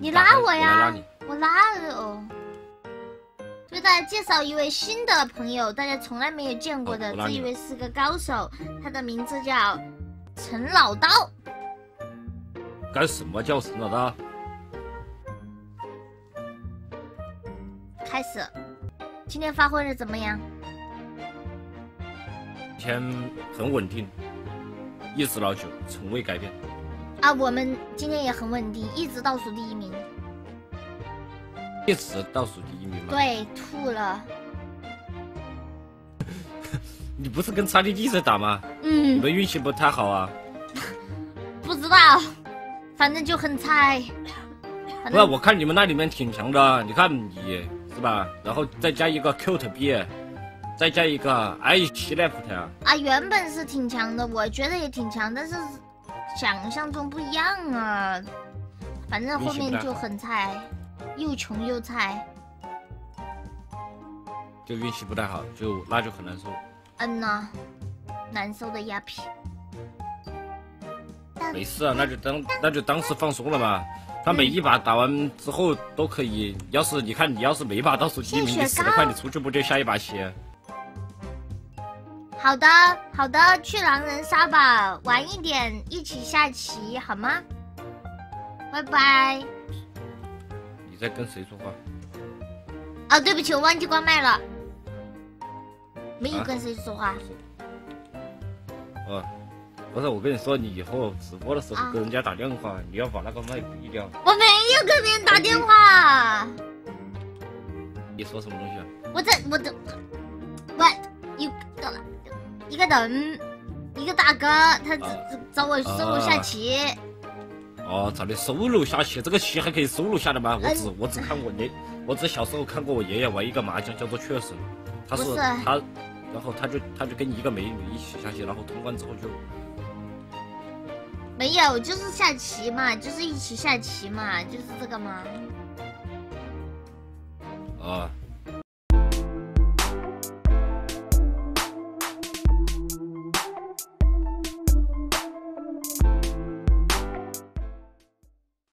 你拉我呀你，我拉了哦。为大家介绍一位新的朋友，大家从来没有见过的好我，拉这一位是个高手，他的名字叫陈老刀。干什么叫陈老刀？开始，今天发挥的怎么样？以前很稳定，一直老九，从未改变。啊，我们今天也很稳定，一直倒数第一名。一直倒数第一名吗？，对，吐了。你不是跟查理地在打吗？嗯你嗯，们运气不太好啊。不知道，反正就很菜。不是，我看你们那里面挺强的，你看你是吧？然后再加一个 Q 特 B，再加一个 I 七 left，啊，原本是挺强的，我觉得也挺强，但是想象中不一样啊。反正后面就很菜，又穷又菜。就运气不太好，就那就很难受。嗯呐，难受的呀皮。没事啊，那就当那就当是放松了嘛。他每一把打完之后都可以，要是你看你要是每一把倒数第一名，你死得快，你出去不就下一把血？好的，好的，去狼人杀吧，晚一点一起下棋好吗？拜拜。你在跟谁说话？啊，对不起，我忘记关麦了，没有啊跟谁说话。哦，不是，我跟你说，你以后直播的时候啊跟人家打电话，你要把那个麦闭掉。我没有跟别人打电话，你说什么东西啊？我在我的，喂，一个一个人，一个大哥，他找我 solo 下棋，哦，找你收录下棋，这个棋还可以收录下的吗？我嗯只我只看我爷，我只小时候看过我爷爷玩一个麻将，叫做确实，他是他，然后他就他就跟一个美女一起下棋，然后通关之后就没有，就是下棋嘛，就是一起下棋嘛，就是这个嘛。啊，